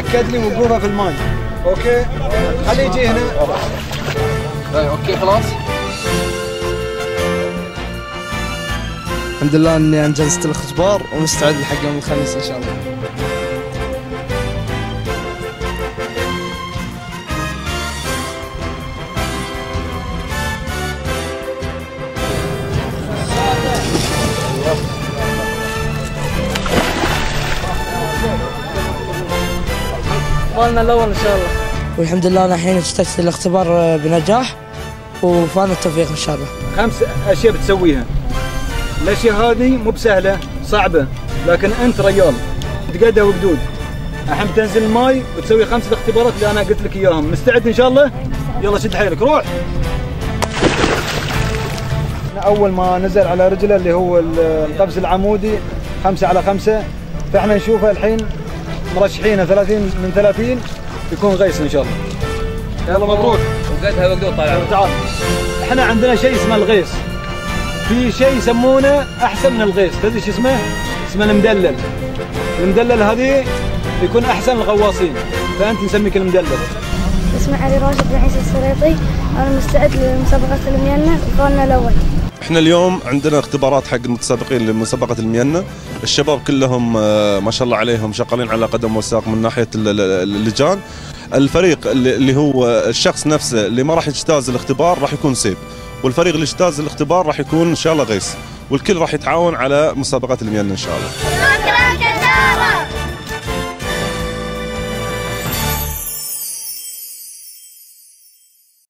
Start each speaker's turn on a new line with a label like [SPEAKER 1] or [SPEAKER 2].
[SPEAKER 1] تأكد لي وقوفه في الماي. okay؟ خليه يجي هنا.
[SPEAKER 2] okay خلاص.
[SPEAKER 3] الحمد لله إني أنجزت الاختبار ومستعد لحق يوم الخميس إن شاء الله.
[SPEAKER 4] بالنا الأول إن شاء الله.
[SPEAKER 5] والحمد لله أنا الحين اجتزت الاختبار بنجاح وفانا التوفيق إن شاء الله.
[SPEAKER 1] خمس أشياء بتسويها. الأشياء هذه مو بسهلة صعبة لكن أنت ريال تقدها وقدود الحين بتنزل الماي وتسوي خمس الاختبارات اللي أنا قلت لك إياهم. مستعد إن شاء الله؟ يلا شد حيلك روح. أول ما نزل على رجله اللي هو القفز العمودي خمسة على خمسة. فإحنا نشوفه الحين مرشحينه 30 من 30 يكون غيس إن شاء الله. يلا مبروك.
[SPEAKER 2] وقدها وقدود طالع
[SPEAKER 1] تعال. إحنا عندنا شيء اسمه الغيص في شيء يسمونه أحسن من الغيص تدري إيش اسمه؟ اسمه المدلل. المدلل هذه يكون أحسن الغواصين. فأنت نسميك المدلل.
[SPEAKER 6] اسمي علي راشد بن عيسى السريطي. أنا مستعد لمسابقة المينا وفانا الأول.
[SPEAKER 7] إحنا اليوم عندنا اختبارات حق المتسابقين لمسابقة المينا الشباب كلهم آه، ما شاء الله عليهم شغالين على قدم وساق من ناحية ال- ال- اللجان. الفريق اللي هو الشخص نفسه اللي ما راح يجتاز الاختبار راح يكون سيب والفريق اللي اجتاز الاختبار راح يكون إن شاء الله غيس والكل راح يتعاون على مسابقات المينا إن شاء الله.